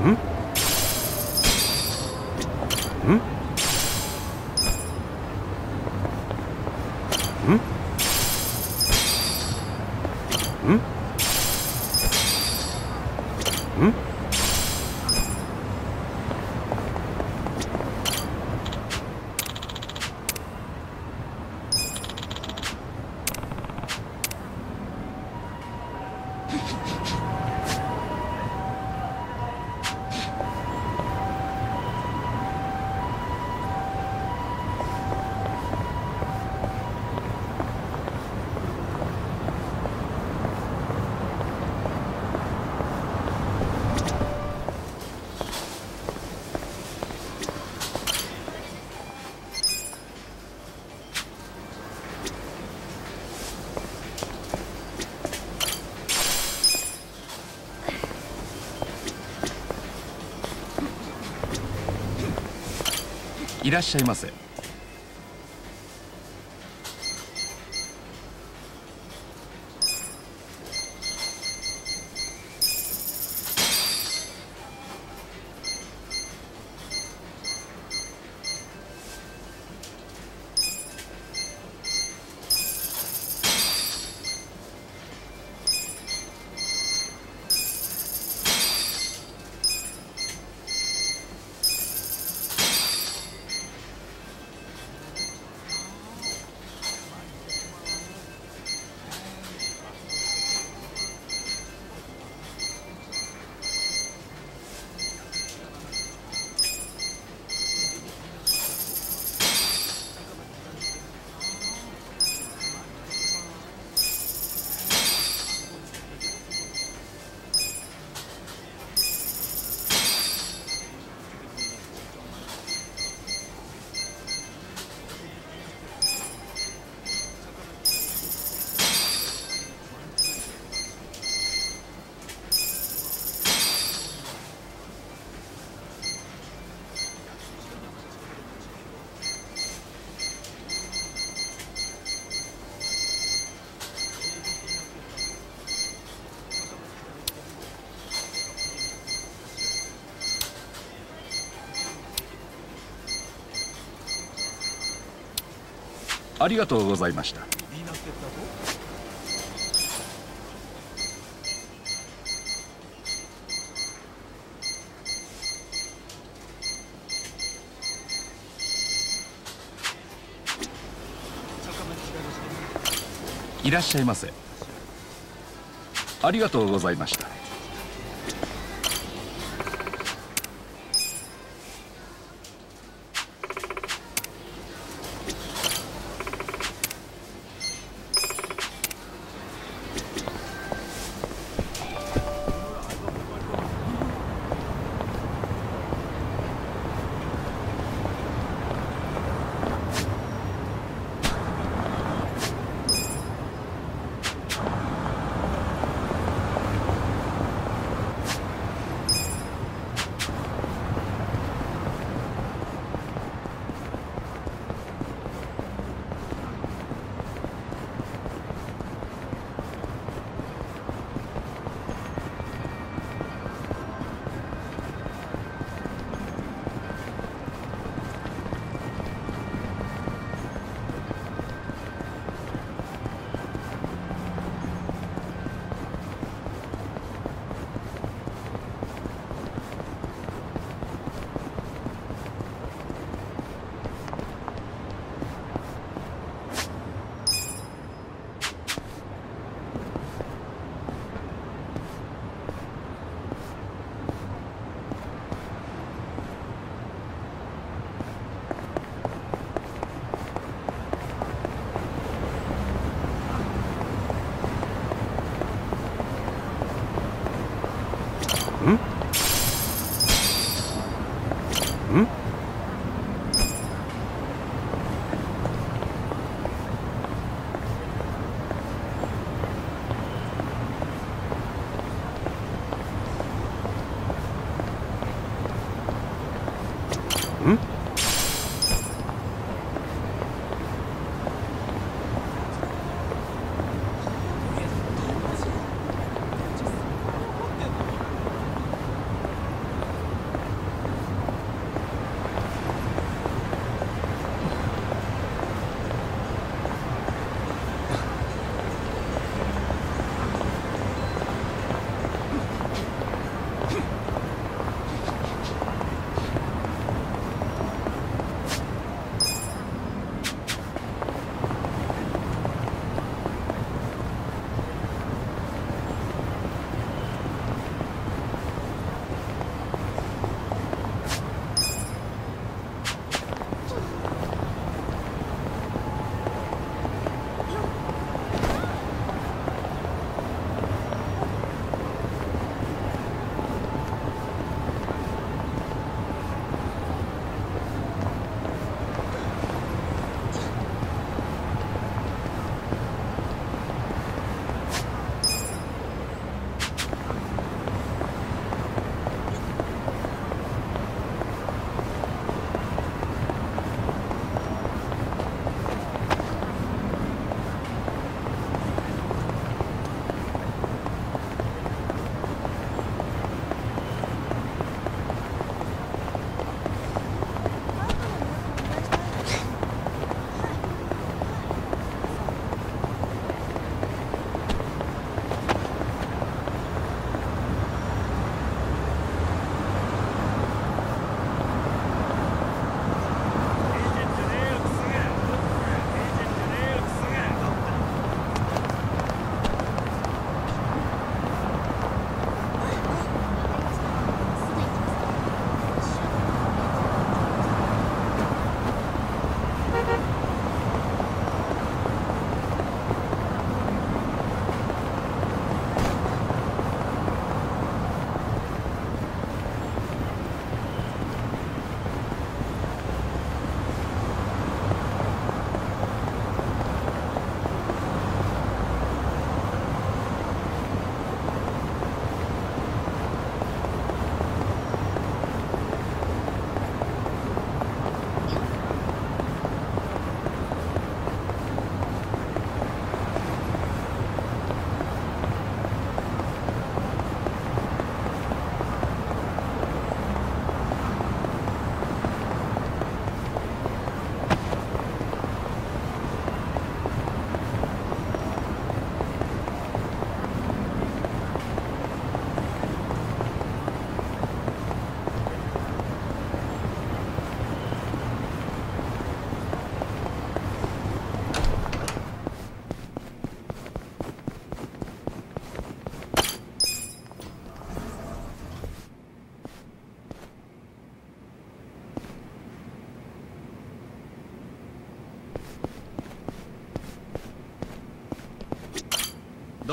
嗯？いらっしゃいませ。ありがとうございました。いらっしゃいませ。ありがとうございました。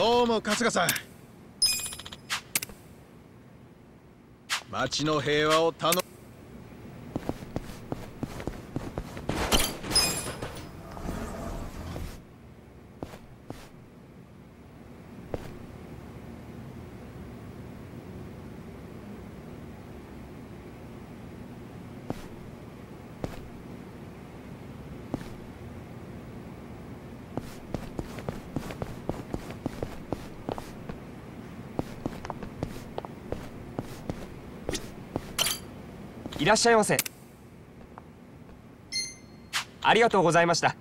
どうも春日さん。町の平和を頼むいらっしゃいませ。ありがとうございました。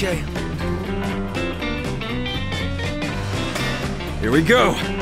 ッケー Here we go!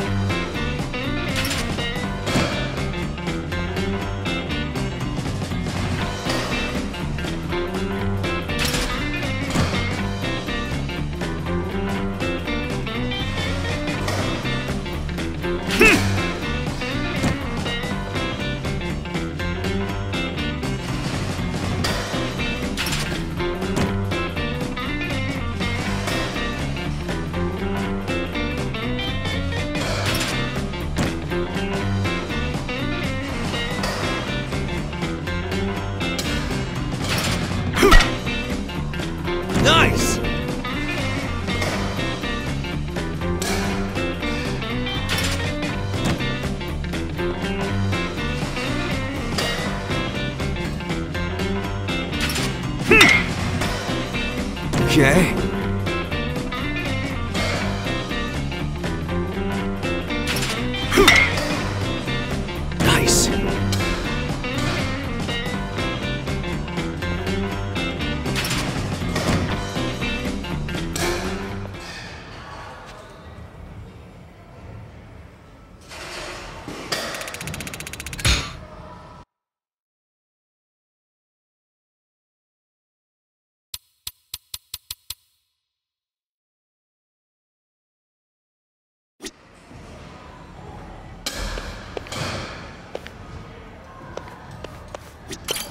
Okay.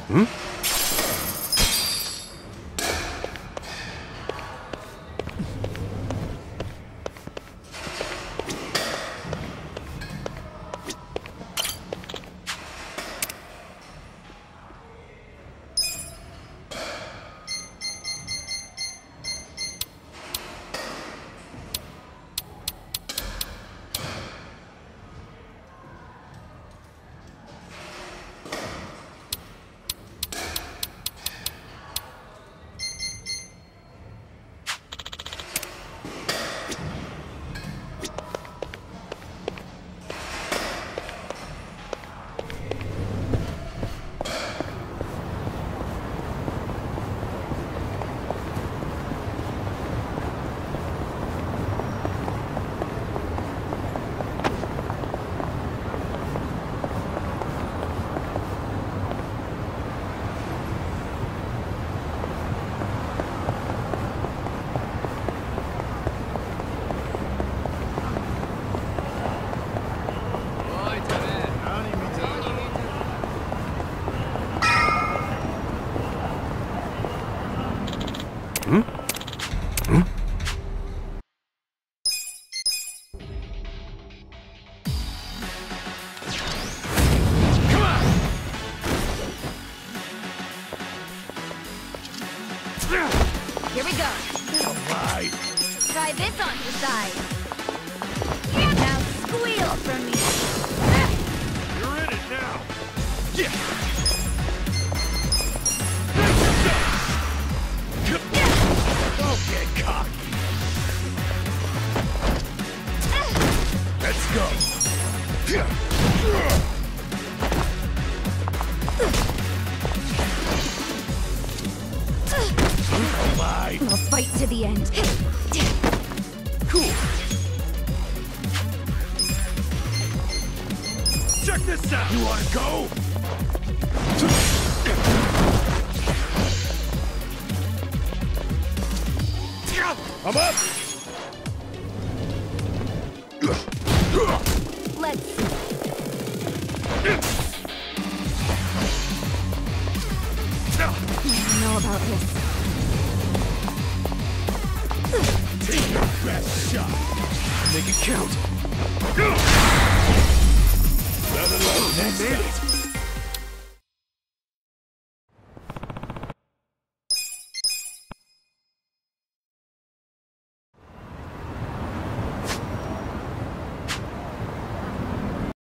Hmm? Here we go. Alright. Try this on your side. Now from me. You're in it now. Don't get cocky. Let's go. Fight to the end. Cool. Check this out. You wanna go? I'm up.